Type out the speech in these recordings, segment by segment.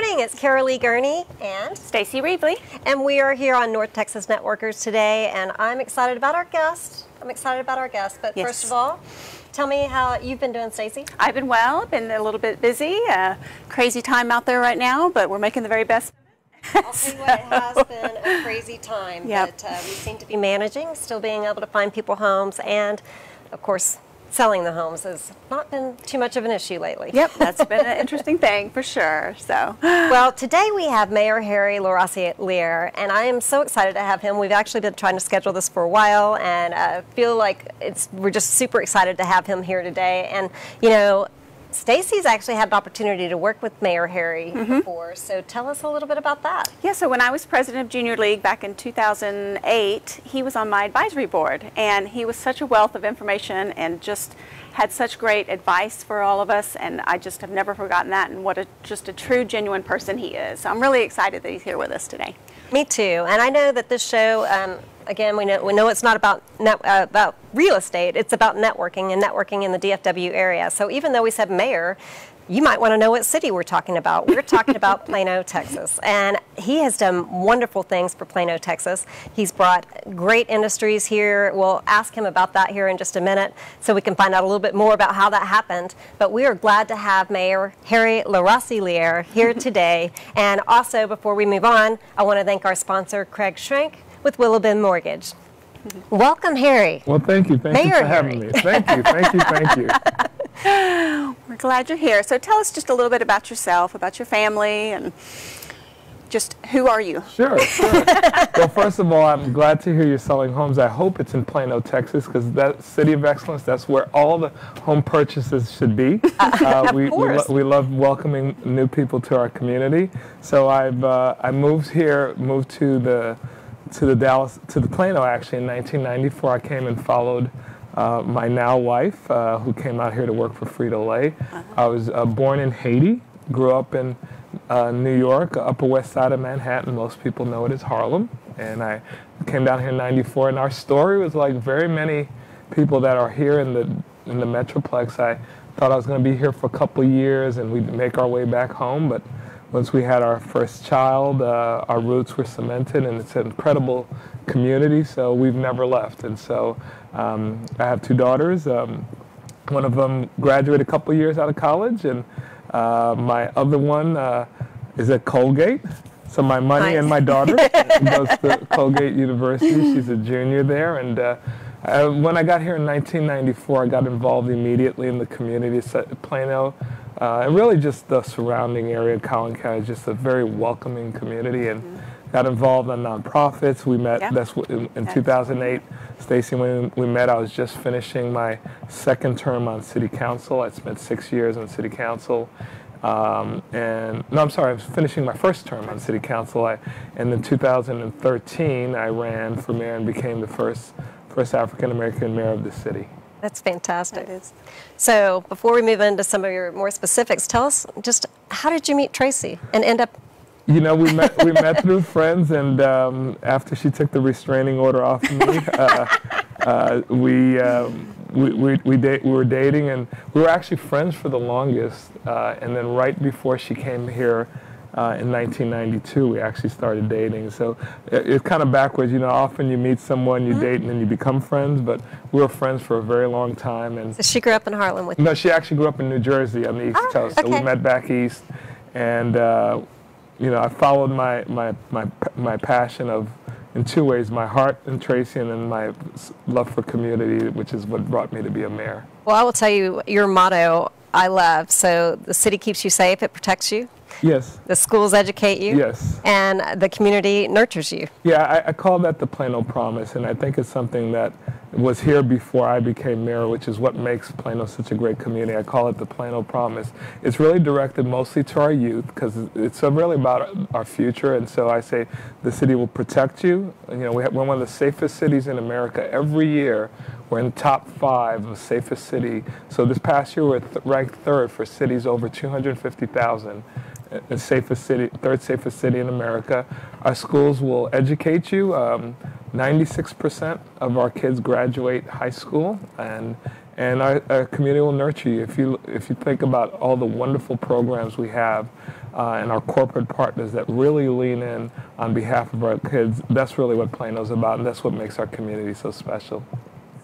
morning. It's Caralee Gurney and Stacy Revely. And we are here on North Texas Networkers today, and I'm excited about our guest. I'm excited about our guest. But yes. first of all, tell me how you've been doing, Stacy. I've been well. Been a little bit busy. Uh, crazy time out there right now, but we're making the very best. I'll tell you what, it has been a crazy time. Yep. But uh, we seem to be managing, still being able to find people homes, and of course, selling the homes has not been too much of an issue lately. Yep, that's been an interesting thing for sure. So, well, today we have Mayor Harry LaRosiliere, and I am so excited to have him. We've actually been trying to schedule this for a while, and I feel like it's we're just super excited to have him here today. And you know, Stacy's actually had an opportunity to work with Mayor Harry mm-hmm. before, so tell us a little bit about that. Yeah, so when I was president of Junior League back in 2008, he was on my advisory board, and he was such a wealth of information and just had such great advice for all of us, and I just have never forgotten that and what a just a true, genuine person he is. So I'm really excited that he's here with us today. Me too, and I know that this show. Um, again, we know, we know it's not about, net, uh, about real estate, it's about networking and networking in the DFW area. So even though we said mayor, you might want to know what city we're talking about. We're talking about Plano, Texas. And he has done wonderful things for Plano, Texas. He's brought great industries here. We'll ask him about that here in just a minute so we can find out a little bit more about how that happened. But we are glad to have Mayor Harry LaRosiliere here today. and also, before we move on, I want to thank our sponsor, Craig Schrank with Willow Bend Mortgage. Welcome, Harry. Well, thank you. Thank Mayor you for having Harry. me. Thank you. Thank you. Thank you. We're glad you're here. So tell us just a little bit about yourself, about your family, and just who are you? Sure, sure. well, first of all, I'm glad to hear you're selling homes. I hope it's in Plano, Texas, because that city of excellence, that's where all the home purchases should be. Uh, we, we, lo we, love welcoming new people to our community. So I've uh, I moved here, moved to the to the Dallas, to the Plano actually in 1994. I came and followed uh, my now wife, uh, who came out here to work for Frito Lay. Uh-huh. I was uh, born in Haiti, grew up in uh, New York, Upper West Side of Manhattan. Most people know it as Harlem. And I came down here in '94, and our story was like very many people that are here in the in the Metroplex. I thought I was going to be here for a couple years, and we'd make our way back home, but once we had our first child, uh, our roots were cemented, and it's an incredible community, so we've never left. And so um, I have two daughters. Um, one of them graduated a couple years out of college, and uh, my other one uh, is at Colgate. So my money nice. and my daughter goes to Colgate University. She's a junior there, and uh, uh, when I got here in 1994, I got involved immediately in the community. At Plano uh, and really just the surrounding area, Collin County, is just a very welcoming community, and mm-hmm. got involved in nonprofits. We met. Yep. That's in, in 2008. Stacy, when we met, I was just finishing my second term on city council. I spent six years on city council. Um, and no, I'm sorry, I was finishing my first term on city council. I, and in 2013, I ran for mayor and became the first first African American mayor of the city. That's fantastic. That is. So before we move into some of your more specifics, tell us just how did you meet Tracy and end up? You know, we met we met through friends, and um, after she took the restraining order off me, uh, uh, we, um, we we we, date, we were dating, and we were actually friends for the longest. Uh, and then right before she came here uh, in 1992, we actually started dating. So it, it's kind of backwards. You know, often you meet someone, you mm-hmm. date, and then you become friends. But we were friends for a very long time. And so she grew up in Harlem with you? No, she actually grew up in New Jersey on the East oh, Coast. So okay. we met back east, and uh, you know, I followed my my my my passion of in two ways: my heart and Tracy, and then my love for community, which is what brought me to be a mayor. Well, I will tell you your motto. I love so the city keeps you safe, it protects you. Yes. The schools educate you. Yes. And the community nurtures you. Yeah, I, I, call that the Plano Promise, and I think it's something that was here before I became mayor, which is what makes Plano such a great community. I call it the Plano Promise. It's really directed mostly to our youth because it's really about our future, and so I say the city will protect you. You know, we have, we're one of the safest cities in America. Every year, we're in the top five of safest city. So this past year, we're th ranked third for cities over 250,000 the safest city, third safest city in America. Our schools will educate you. 96% um, of our kids graduate high school, and and our, our, community will nurture you. If you if you think about all the wonderful programs we have, uh, and our corporate partners that really lean in on behalf of our kids. That's really what Plano's about, and that's what makes our community so special.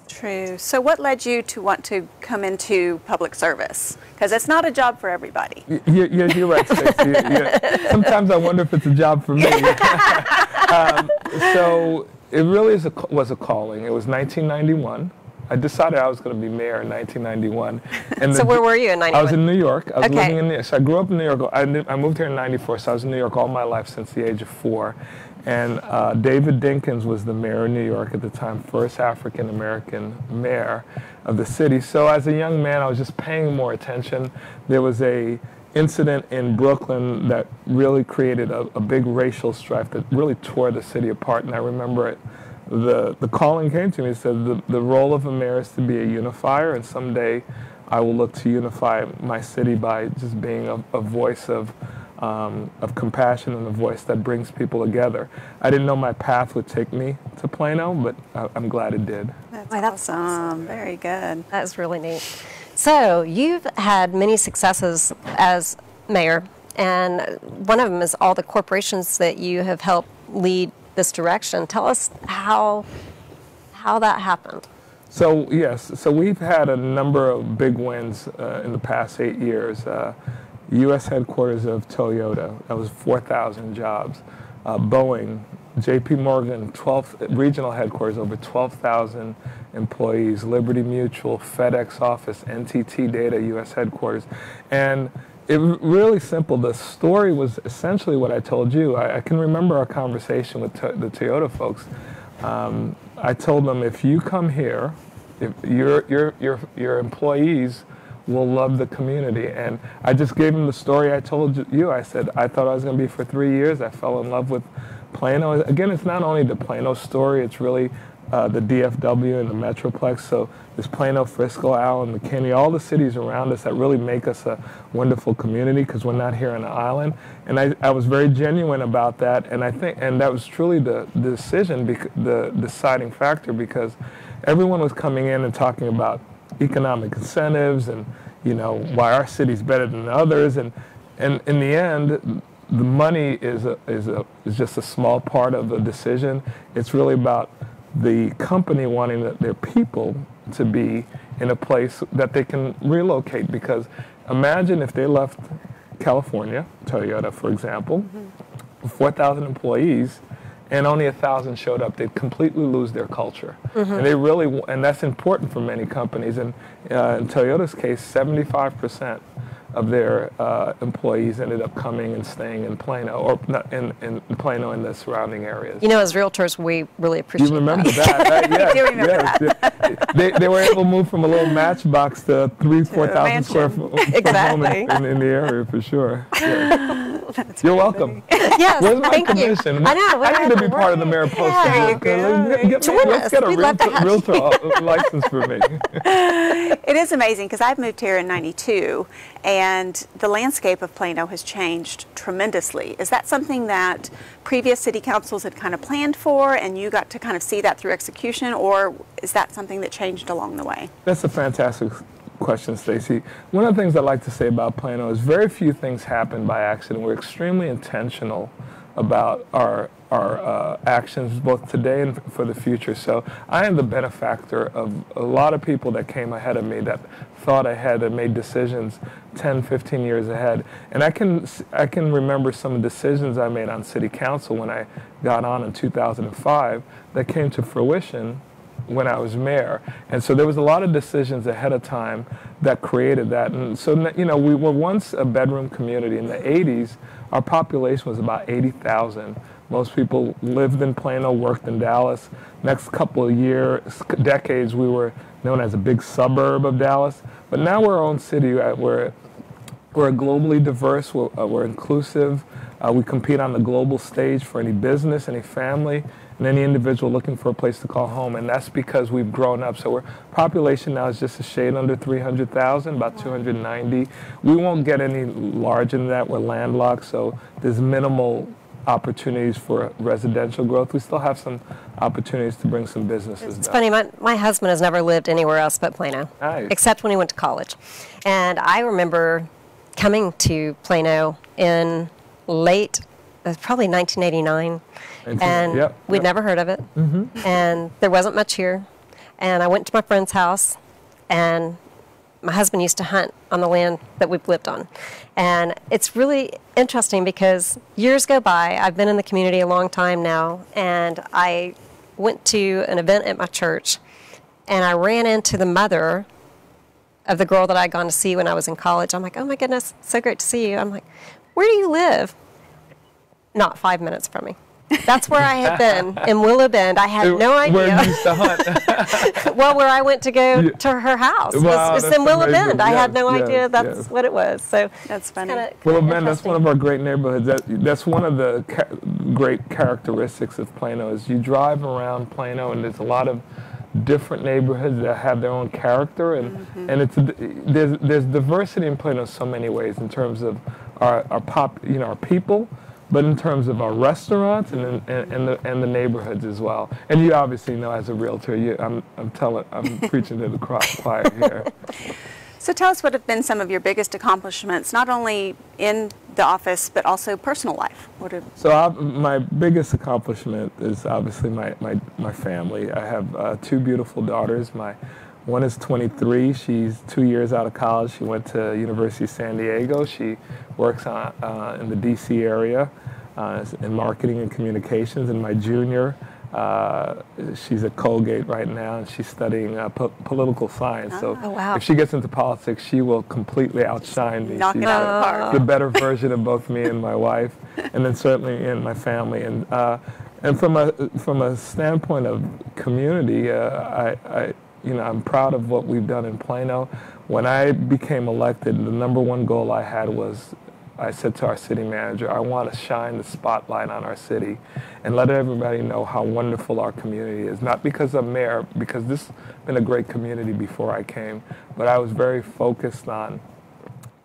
True. So, what led you to want to come into public service? Because it's not a job for everybody. You, you, you're right, Stacy. You- you- Sometimes I wonder if it's a job for me. um, so it really is a, was a calling. It was 1991. I decided I was going to be mayor in 1991. And So where were you in I was 91? in New York. I was Okay. living in New York. So I grew up in New York. I, knew- I moved here in 94, so I was in New York all my life since the age of four. And uh, David Dinkins was the mayor of New York at the time, first African American mayor of the city. So as a young man, I was just paying more attention. There was a incident in Brooklyn that really created a, a big racial strife that really tore the city apart. And I remember it. The, the calling came to me. It said the, the role of a mayor is to be a unifier, and someday I will look to unify my city by just being a, a voice of, um, of compassion and a voice that brings people together. I didn't know my path would take me to Plano, but I, I'm glad it did. That's, Why, that's awesome. Very good. That is really neat. So you've had many successes as mayor, and one of them is all the corporations that you have helped lead this direction. Tell us how how that happened. So yes, so we've had a number of big wins uh, in the past eight years. Uh, U.S. headquarters of Toyota, that was 4,000 jobs. Uh, Boeing, J.P. Morgan, 12 regional headquarters, over 12,000 employees. Liberty Mutual, FedEx office, NTT Data, U.S. headquarters, and it really simple. The story was essentially what I told you. I, I can remember our conversation with to- the Toyota folks. Um, I told them if you come here, if your your your your employees will love the community, and I just gave him the story I told you. I said I thought I was going to be for three years. I fell in love with Plano. Again, it's not only the Plano story; it's really uh, the DFW and the Metroplex. So there's Plano, Frisco, Allen, McKinney, all the cities around us that really make us a wonderful community because we're not here on an island. And I, I was very genuine about that, and I think, and that was truly the, the decision, the deciding factor because everyone was coming in and talking about economic incentives and you know why our city's better than others, and and in the end, the money is a, is a is just a small part of the decision. It's really about the company wanting the, their people to be in a place that they can relocate. Because imagine if they left California, Toyota for example, mm-hmm. 4,000 employees and only a thousand showed up, they'd completely lose their culture. And they really and that's important for many companies. And uh, in Toyota's case, 75% of their uh, employees ended up coming and staying in Plano, or not in, in Plano and the surrounding areas. You know, as realtors, we really appreciate You remember that. that, right? Yes, remember yes. They, they were able to move from a little matchbox to three, four thousand square foot foot home in, in, in the area for sure. Yeah. You're welcome. yes, Where's my thank you. commission? I know. I need to be part of the mayor post. There you Let's get, Join let's us. get a We'd to realtor, realtor uh, license for me. It is amazing because I've moved here in 92 and the landscape of Plano has changed tremendously. Is that something that previous city councils had kind of planned for and you got to kind of see that through execution or is that something that changed along the way? That's a fantastic question, Stacy. One of the things I like to say about Plano is very few things happen by accident. We're extremely intentional about our our uh, actions both today and for the future. So I am the benefactor of a lot of people that came ahead of me that thought ahead and made decisions 10, 15 years ahead. And I can I can remember some decisions I made on city council when I got on in 2005 that came to fruition when I was mayor. And so there was a lot of decisions ahead of time that created that. And so, you know, we were once a bedroom community. In the 80s, our population was about 80,000. Most people lived in Plano, worked in Dallas. Next couple of years, decades, we were known as a big suburb of Dallas. But now we're our own city. Uh, We're we're globally diverse. We're, uh, we're inclusive. Uh, we compete on the global stage for any business, any family, and any individual looking for a place to call home. And that's because we've grown up. So our population now is just a shade under 300,000, about 290. We won't get any larger than that. We're landlocked, so there's minimal opportunities for residential growth. We still have some opportunities to bring some businesses It's down. funny, my, my husband has never lived anywhere else but Plano, Nice. except when he went to college. And I remember coming to Plano in late, uh, probably 1989, and yep, we'd yep. never heard of it, and there wasn't much here. And I went to my friend's house, and my husband used to hunt on the land that we've lived on. And it's really interesting because years go by. I've been in the community a long time now, and I went to an event at my church, and I ran into the mother of the girl that I'd gone to see when I was in college. I'm like, oh my goodness, so great to see you. I'm like, where do you live? Not five minutes from me. That's where I had been in Willow Bend. I had no idea. Where you used to hunt. well, where I went to go Yeah. to her house was, Wow, was that's in Willow amazing. Bend. I had no yes, idea that's yes. what it was. So That's funny. kinda- kinda man, that's one of our great neighborhoods. That, that's one of the ca- great characteristics of Plano is you drive around Plano and there's a lot of different neighborhoods that have their own character and mm-hmm. and it's there's there's diversity in Plano in so many ways in terms of our, our pop you know our people but in terms of our restaurants and and, and the and the neighborhoods as well and you obviously know as a realtor you I'm I'm telling I'm preaching to the choir here So tell us what have been some of your biggest accomplishments, not only in the office, but also personal life. What have, So I, my biggest accomplishment is obviously my, my, my family. I have uh, two beautiful daughters. My one is 23. She's two years out of college. She went to University of San Diego. She works on, uh, in the D.C. area uh, in marketing and communications. And my junior, uh, she's at Colgate right now, and she's studying uh, po- political science. So Oh, wow. if she gets into politics, she will completely outshine me. Knock it She's out of the park. the better version of both me and my wife, and then certainly in my family. And uh, and from a from a standpoint of community, uh, I, I you know I'm proud of what we've done in Plano. When I became elected, the number one goal I had was. I said to our city manager, I want to shine the spotlight on our city and let everybody know how wonderful our community is. Not because I'm mayor, because this has been a great community before I came, but I was very focused on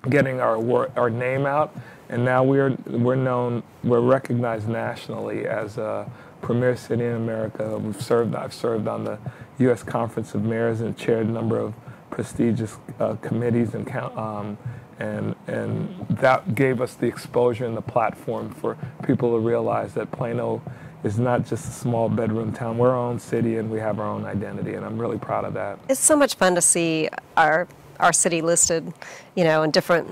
getting our wor- our name out, and now we're we're known, we're recognized nationally as a premier city in America. We've served, I've served on the U.S. Conference of Mayors and chaired a number of prestigious uh, committees and. Um, and, and that gave us the exposure and the platform for people to realize that Plano is not just a small bedroom town. We're our own city and we have our own identity, and I'm really proud of that. It's so much fun to see our our city listed, you know, in different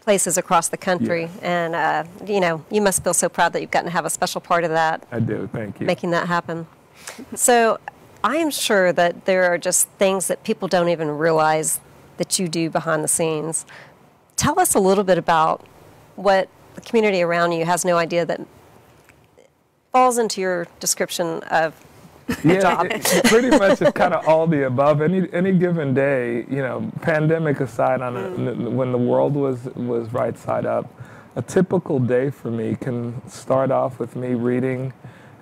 places across the country. And uh, you know, you must feel so proud that you've gotten to have a special part of that, I do. Thank you. making that happen. So I am sure that there are just things that people don't even realize that you do behind the scenes. Tell us a little bit about what the community around you has no idea that falls into your description of yeah, it- pretty much it's kind of all the above. Any any given day, you know, pandemic aside, on a, when the world was was right side up, a typical day for me can start off with me reading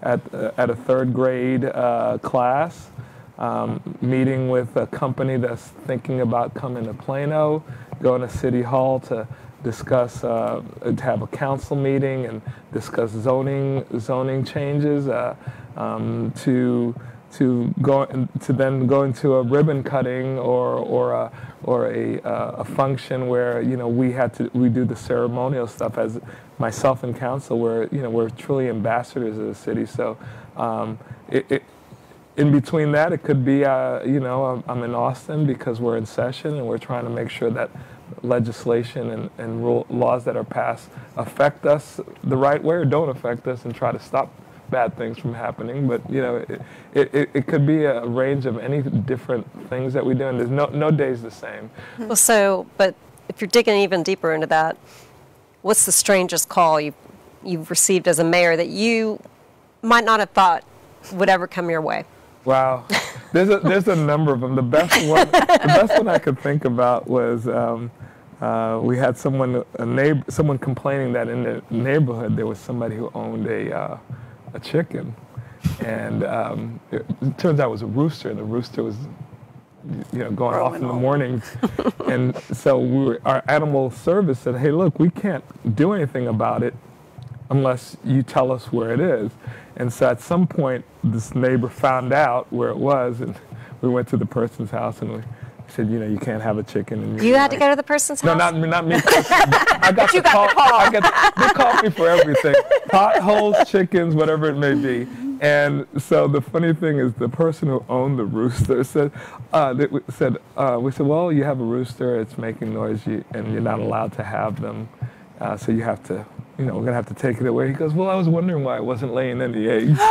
at uh, at a third grade uh, class, um, meeting with a company that's thinking about coming to Plano, going to City Hall to discuss uh, to have a council meeting and discuss zoning zoning changes uh, um, to to go to then go into a ribbon cutting or or a or a, uh, a function where you know we had to we do the ceremonial stuff as myself and council. Where you know we're truly ambassadors of the city. So um, it, it in between that, it could be, uh, you know, I'm, in Austin because we're in session and we're trying to make sure that legislation and, and rule, laws that are passed affect us the right way or don't affect us and try to stop bad things from happening. But, you know, it, it, it, could be a range of any different things that we do, and there's no, no day's the same. Well, so, but if you're digging even deeper into that, what's the strangest call you, you've received as a mayor that you might not have thought would ever come your way? Wow, there's a there's a number of them. The best one, the best one I could think about was um, uh, we had someone a neighbor someone complaining that in the neighborhood there was somebody who owned a uh, a chicken, and um, it, it turns out it was a rooster, and the rooster was you know going off in the mornings, and so we were, our animal service said, hey, look, we can't do anything about it unless you tell us where it is. And so at some point, this neighbor found out where it was, and we went to the person's house and we said, you know, you can't have a chicken. And You had to go to the person's No, house? not not me. I got the got call. the call. I got they called me for everything, potholes, chickens, whatever it may be. And so the funny thing is, the person who owned the rooster said, uh, they said, uh, we said, well, you have a rooster, it's making noise, you, and you're not allowed to have them, uh, so you have to. You know, we're gonna have to take it away. He goes, Well, I was wondering why I wasn't laying any eggs.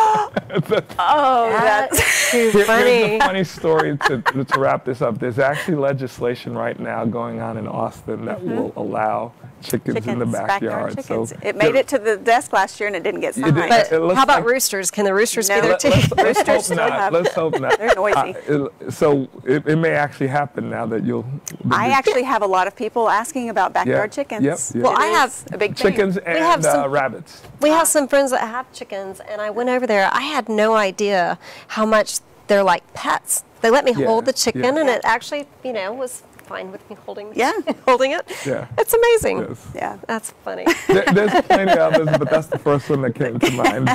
Oh, that's That's too Here- Here's funny. a funny story to, to wrap this up. There's actually legislation right now going on in Austin that will allow chickens, in the chickens, backyard. chickens. So it made it to the desk last year and it didn't get signed. did- But how about like- roosters? Can the roosters No. be there too? Let's, let's Roosters hope not. Let's hope not. They're noisy. Uh, it- so it, it may actually happen now that you'll. I actually have a lot of people asking about backyard Yeah, chickens. yep, yep. Well, It I have a big thing. chickens and have some- uh, rabbits. We have some friends that have chickens, and I went over there. I had no idea how much they're like pets. They let me Yeah, hold the chicken, yeah. and it actually, you know, was fine with me holding. Yeah. holding it. Yeah. it's amazing. Yes. Yeah. That's funny. There, there's plenty of others, but that's the first one that came to mind.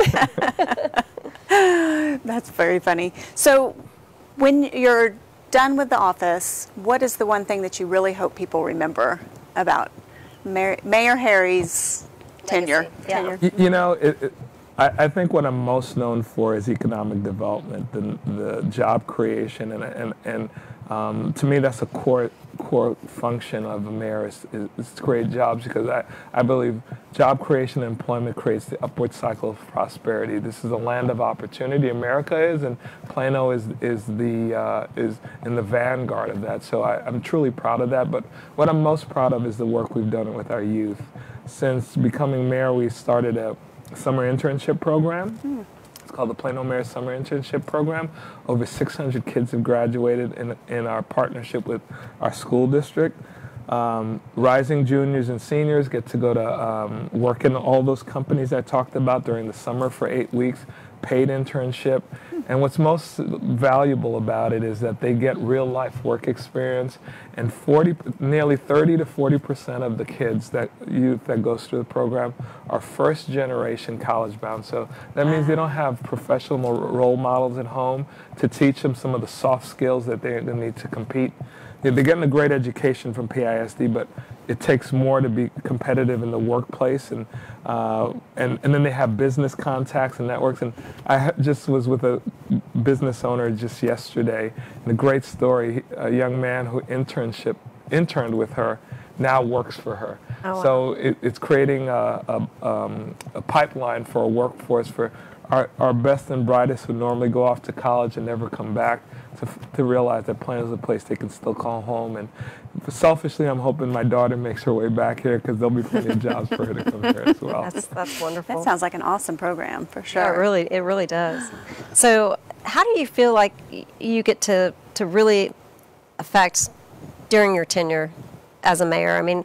That's very funny. So, when you're done with the office, what is the one thing that you really hope people remember about Mayor, Mayor Harry's tenure? Yeah. tenure? You know, it, it, I, I think what I'm most known for is economic development, the, the job creation, and, and, and um, to me, that's a core core function of a mayor is, is, is to create jobs because I, I believe job creation and employment creates the upward cycle of prosperity. This is a land of opportunity. America is, and Plano is is the uh, is in the vanguard of that. So I, I'm truly proud of that. But what I'm most proud of is the work we've done with our youth. Since becoming mayor, we started a summer internship program. It's called the Plano Mayor Summer Internship Program. Over 600 kids have graduated in, in our partnership with our school district. Um, rising juniors and seniors get to go to um, work in all those companies I talked about during the summer for eight weeks, paid internship. And what's most valuable about it is that they get real life work experience. And 40, nearly 30 to 40 percent of the kids that youth that goes through the program are first generation college bound. So that means they don't have professional role models at home to teach them some of the soft skills that they, they need to compete. Yeah, they're getting a great education from PISD, but it takes more to be competitive in the workplace, and uh, and and then they have business contacts and networks. And I just was with a business owner just yesterday, and a great story. A young man who internship interned with her now works for her. Oh, wow. So it, it's creating a, a, um, a pipeline for a workforce for our, our best and brightest who normally go off to college and never come back to, to realize that Plano is a place they can still call home. And selfishly, I'm hoping my daughter makes her way back here because there'll be plenty of jobs for her to come here as well. That's that's wonderful. That sounds like an awesome program for sure. Yeah, it really, it really does. So, how do you feel like you get to to really affect during your tenure as a mayor? I mean,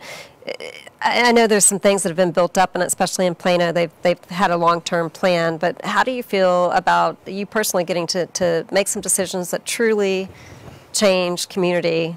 I know there's some things that have been built up, and especially in Plano, they've they've had a long-term plan. But how do you feel about you personally getting to to make some decisions that truly change community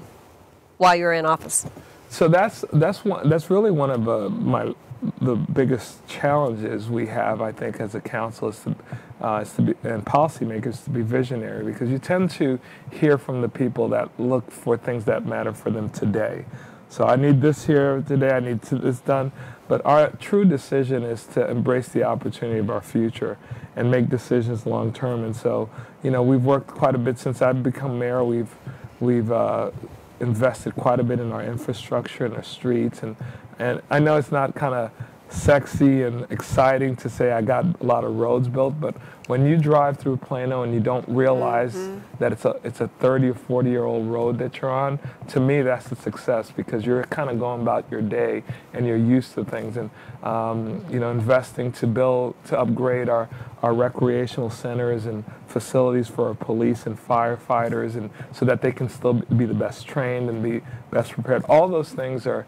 while you're in office? So that's that's one that's really one of uh, my the biggest challenges we have, I think, as a council is to, uh, is to be and policymakers to be visionary because you tend to hear from the people that look for things that matter for them today. So I need this here today. I need this done. But our true decision is to embrace the opportunity of our future and make decisions long term. And so, you know, we've worked quite a bit since I've become mayor. We've we've uh, invested quite a bit in our infrastructure and our streets. And, and I know it's not kind of sexy and exciting to say I got a lot of roads built, but when you drive through Plano and you don't realize that it's a it's a 30 or 40 year old road that you're on, to me that's a success because you're kind of going about your day and you're used to things and um, you know investing to build to upgrade our our recreational centers and facilities for our police and firefighters and so that they can still be the best trained and be best prepared. All those things are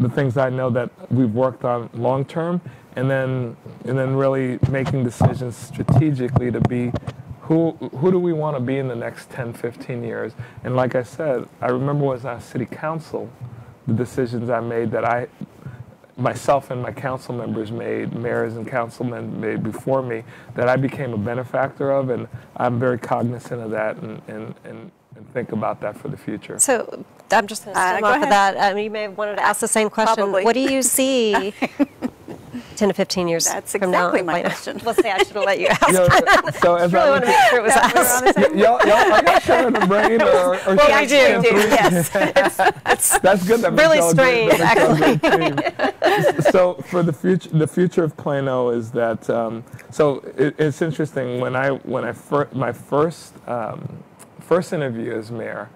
the things I know that we've worked on long term, and then and then really making decisions strategically to be who who do we want to be in the next 10, 15 years. And like I said, I remember when I was on city council, the decisions I made that I myself and my council members made, mayors and councilmen made before me, that I became a benefactor of, and I'm very cognizant of that and, and, and and think about that for the future. So I'm just going to Uh, stem go off of ahead. that. Um, you may have wanted to ask the same question. Probably. What do you see 10 to 15 years That's from now? exactly my Wait, question. Let's say I should have let you ask. You know, so as really I want to make sure it was asked. on the same- y'all, y'all, are y'all sharing a brain or, or Well, sharing we do. a We do, brain? yes. That's good. That Really y'all a great- strange, that makes y'all a great team. so for the future, the future of Plano is that. Um, so it, it's interesting when I when I fir- my first um, first interview as mayor.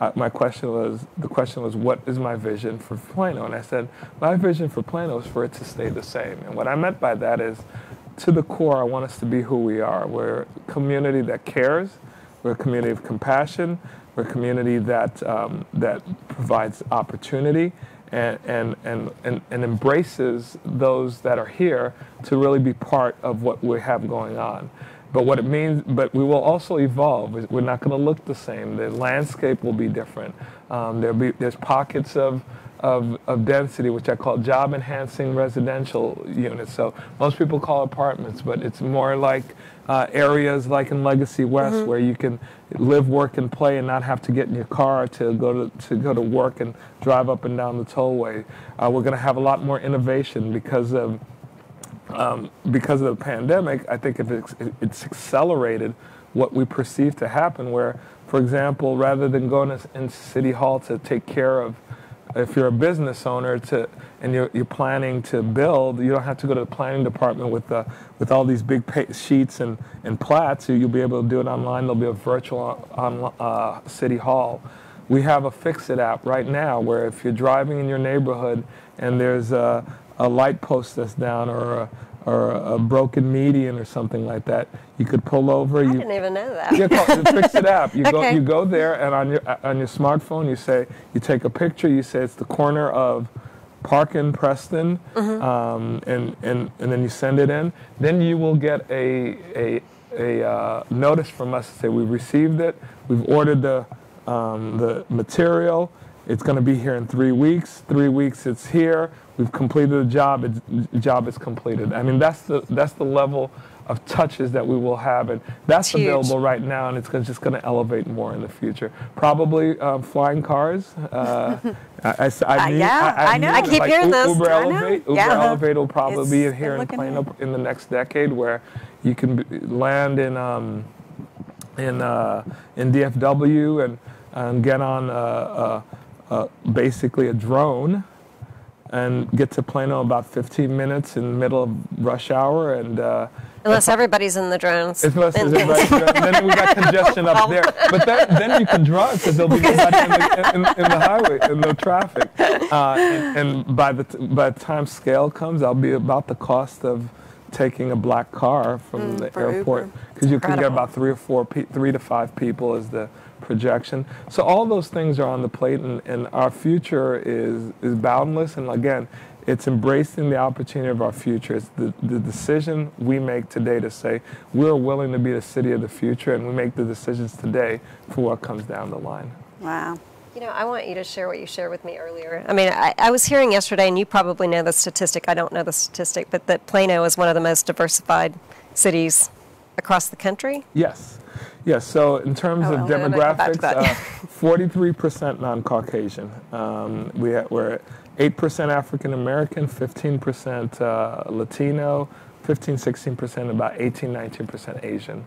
Uh, my question was the question was what is my vision for Plano and I said my vision for Plano is for it to stay the same and what I meant by that is to the core I want us to be who we are we're a community that cares we're a community of compassion we're a community that um, that provides opportunity and, and, and, and, and embraces those that are here to really be part of what we have going on. But what it means, but we will also evolve. We're not going to look the same. The landscape will be different. Um, there'll be there's pockets of, of of density, which I call job enhancing residential units. So most people call apartments, but it's more like uh, areas like in Legacy West where you can live, work, and play, and not have to get in your car to go to to go to work and drive up and down the tollway. Uh, we're going to have a lot more innovation because of um, because of the pandemic, I think if it's, accelerated what we perceive to happen. Where, for example, rather than going to, in City Hall to take care of, if you're a business owner to and you're, you're planning to build, you don't have to go to the planning department with the, with all these big sheets and, and plats. You'll be able to do it online. There'll be a virtual on, uh, City Hall. We have a Fix-It app right now where if you're driving in your neighborhood and there's a, a light post that's down or a, or a broken median or something like that, you could pull over. I you, didn't even know that. call Fix It app. You go, you go there, and on your on your smartphone, you say, you take a picture. You say it's the corner of Park and Preston, Mm-hmm. um, and and and then you send it in. Then you will get a a a uh, notice from us to say we've received it. We've ordered the um, the material. It's going to be here in three weeks. Three weeks, it's here. We've completed the job. It's, the job is completed. I mean, that's the that's the level of touches that we will have, and that's It's huge. available right now, and it's gonna, just going to elevate more in the future. Probably um, flying cars. Uh, I, I, I Uh, need- yeah, I know. I keep like hearing U- this. Uber I. Elevate. Uber Yeah. Elevate will probably It's be been here in Plano in the next decade, where you can b- land in um, in uh, in DFW and and get on uh, uh, uh, basically a drone and get to Plano about 15 minutes in the middle of rush hour and. Uh, Unless everybody's in the drones. Unless Then- there's everybody, then we got congestion up there. But then, then you can drive because there'll be nobody in the, in, in the highway and no traffic. Uh, and, and by the t- by the time scale comes, I'll be about the cost of taking a black car from the airport because you can get about three or four, pe- three to five people is the projection. So all those things are on the plate, and, and our future is is boundless. And again, it's embracing the opportunity of our future. It's the, the decision we make today to say we're willing to be the city of the future, and we make the decisions today for what comes down the line. Wow. You know, I want you to share what you shared with me earlier. I mean, I, I was hearing yesterday, and you probably know the statistic. I don't know the statistic, but that Plano is one of the most diversified cities across the country. Yes. Yes. So in terms Oh, of well, then I go back to demographics, uh, 43% non-Caucasian. Um, we we're 8% African American, 15% uh, Latino, 15, 16%, about 18, 19% Asian.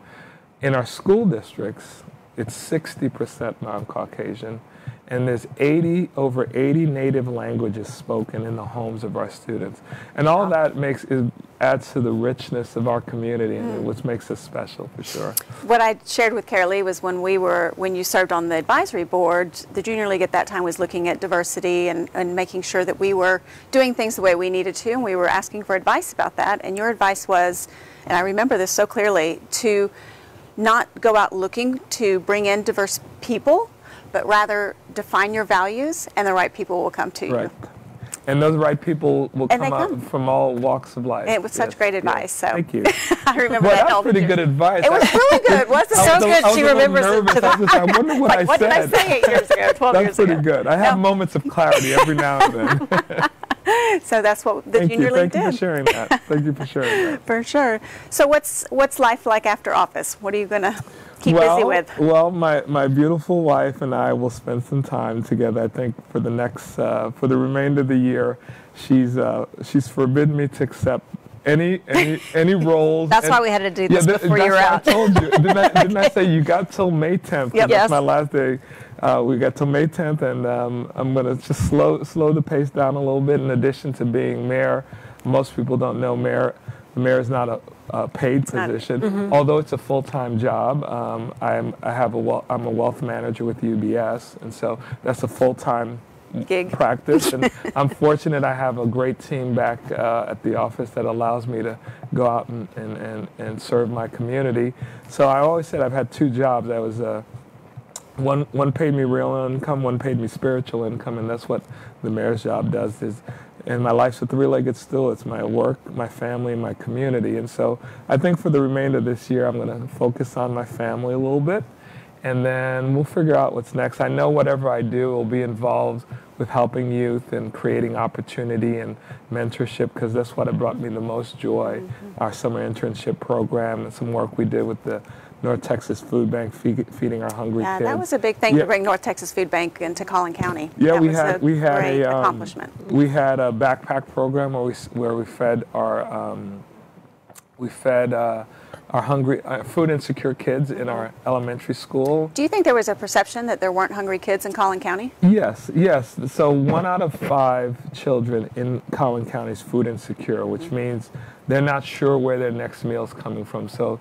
In our school districts, it's 60% non-Caucasian, and there's 80 over 80 native languages spoken in the homes of our students, and all that makes is adds to the richness of our community, and hmm. which makes us special for sure. What I shared with Caralee was when we were, when you served on the advisory board, the Junior League at that time was looking at diversity and, and making sure that we were doing things the way we needed to, and we were asking for advice about that. And your advice was, and I remember this so clearly, to not go out looking to bring in diverse people, but rather define your values, and the right people will come to you. And those right people will And come come. from all walks of life. It was such Yes, great yes. advice, so- Thank you. I remember Well, that. that's pretty good advice. It was really good, wasn't it? So a- good she a little remembers it to I, I wonder what I what said. did I say eight years ago, 12 That's years pretty good. I have moments of clarity every now and then. So that's what the Thank Junior you. League Thank you for sharing that. Thank you for sharing that. For sure. So what's what's life like after office? What are you gonna? Keep well, busy with? Well, my, my beautiful wife and I will spend some time together. I think for the next uh, for the remainder of the year, she's uh, she's forbidden me to accept any any any roles. That's and- why we had to do this th- before you were that's out. I told you. Didn't I, didn't I say you got till May 10th? Yep. That's Yes. my last day. Uh, we got till May 10th, and um, I'm going to just slow slow the pace down a little bit. In addition to being mayor, most people don't know mayor. The mayor is not a, a paid position, although it's a full-time job. Um, I'm I have a wel- I'm a wealth manager with UBS, and so that's a full-time Gig. practice. And I'm fortunate I have a great team back uh, at the office that allows me to go out and, and, and, and serve my community. So I always said I've had two jobs. I was uh, one one paid me real income, one paid me spiritual income, and that's what the mayor's job does. Is and my life's a three-legged stool. It's my work, my family, and my community. And so I think for the remainder of this year, I'm going to focus on my family a little bit, and then we'll figure out what's next. I know whatever I do will be involved with helping youth and creating opportunity and mentorship because that's what it brought me the most joy. Mm-hmm. Our summer internship program and some work we did with the North Texas Food Bank feed, feeding our hungry Yeah, kids. that was a big thing Yeah. to bring North Texas Food Bank into Collin County. Yeah, that we had a we had a um, accomplishment. we had a backpack program where we where we fed our um, we fed uh, our hungry uh, food insecure kids in our elementary school. Do you think there was a perception that there weren't hungry kids in Collin County? Yes, yes. So one out of five children in Collin County is food insecure, which means they're not sure where their next meal is coming from. So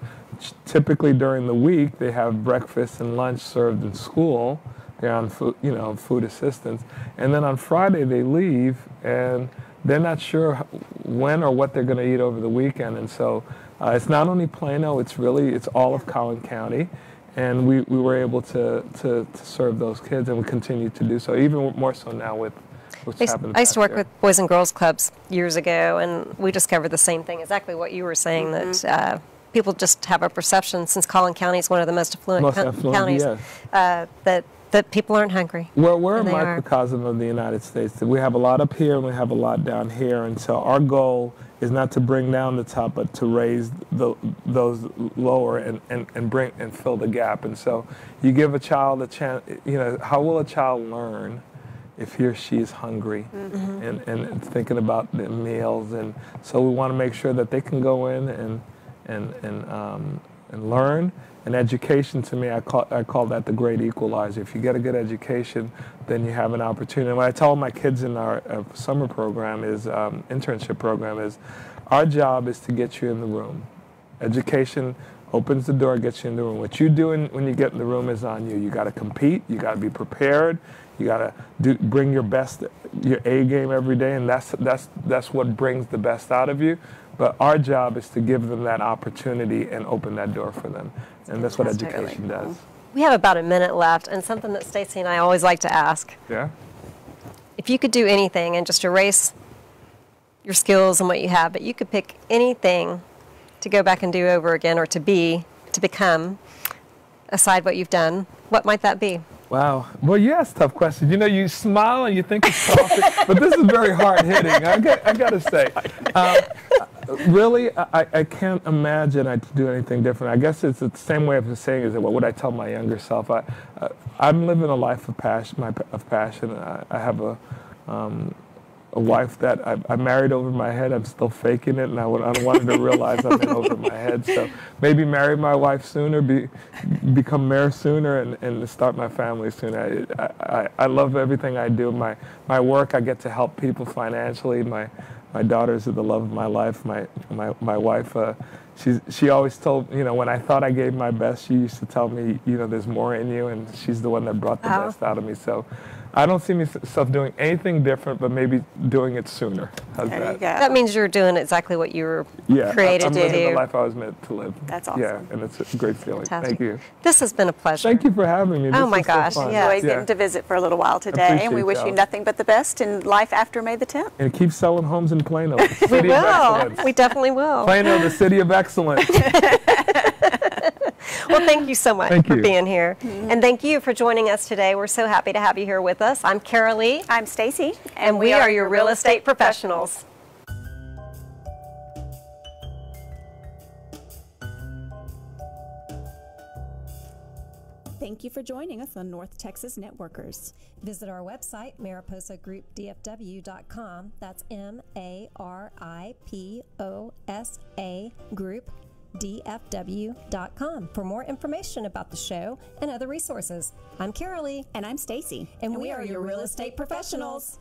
typically during the week, they have breakfast and lunch served in school. They're on food, you know, food assistance, and then on Friday they leave and they're not sure when or what they're going to eat over the weekend. And so uh, it's not only Plano; it's really it's all of Collin County and we, we were able to, to, to serve those kids, and we continue to do so, even more so now with I used. I used to work year. with Boys and Girls Clubs years ago, and we discovered the same thing, exactly what you were saying, that uh, people just have a perception, since Collin County is one of the most affluent Most co- affluent, counties, yes. uh, that, that people aren't hungry. We're, we're a And are. microcosm of the United States. We have a lot up here and we have a lot down here. And so our goal is not to bring down the top, but to raise the, those lower and, and, and bring and fill the gap. And so you give a child a chance, you know, how will a child learn if he or she is hungry and, and thinking about the meals? And so we want to make sure that they can go in and, and, and, um, and learn. And education, to me, I call, I call that the great equalizer. If you get a good education, then you have an opportunity. And what I tell my kids in our uh, summer program is, um, internship program is, our job is to get you in the room. Education opens the door, gets you in the room. What you do in, when you get in the room is on you. You got to compete. You got to be prepared. You got to do, bring your best, your A game every day, and that's that's that's what brings the best out of you. But our job is to give them that opportunity and open that door for them, and that's what That's really education cool. does. We have about a minute left, and something that Stacy and I always like to ask. Yeah. If you could do anything and just erase your skills and what you have, but you could pick anything to go back and do over again or to be, to become, aside what you've done, what might that be? Wow. Well, you ask tough questions. You know, you smile and you think it's soft, but this is very hard hitting. I got, I got to say, um, really, I, I can't imagine I'd do anything different. I guess it's the same way of saying is that what would I tell my younger self? I, uh, I'm living a life of passion. My of passion. I, I have a. Um, a wife that I, I married over my head. I'm still faking it, and I, would, I don't want her to realize I'm in over my head. So maybe marry my wife sooner, be, become mayor sooner, and, and start my family sooner. I, I, I love everything I do. My my work, I get to help people financially. My my daughters are the love of my life. My my my wife. Uh, She's, she always told, you know, when I thought I gave my best, she used to tell me, you know, there's more in you, and she's the one that brought the Wow. best out of me. So I don't see myself doing anything different, but maybe doing it sooner. How's There you that? go. That means you're doing exactly what you were Yeah, created I'm to living do. the life I was meant to live. That's awesome. Yeah, and it's a great feeling. Fantastic. Thank you. This has been a pleasure. Thank you for having me. Oh my is so gosh, fun. yeah. Enjoyed getting to visit for a little while today, and we wish you y'all. nothing but the best in life after May the 10th. And keep selling homes in Plano. We will. We definitely will. Plano, the city of excellence. Well, thank you so much Thank for you. being here. Mm-hmm. And thank you for joining us today. We're so happy to have you here with us. I'm Caralee, I'm Stacy, and we are your real estate professionals. Thank you for joining us on North Texas Networkers. Visit our website, mariposagroupdfw.com. That's M A R I P O S A Group dfw.com for more information about the show and other resources. I'm Caralee. And I'm Stacy. And, and we, are, your real estate professionals.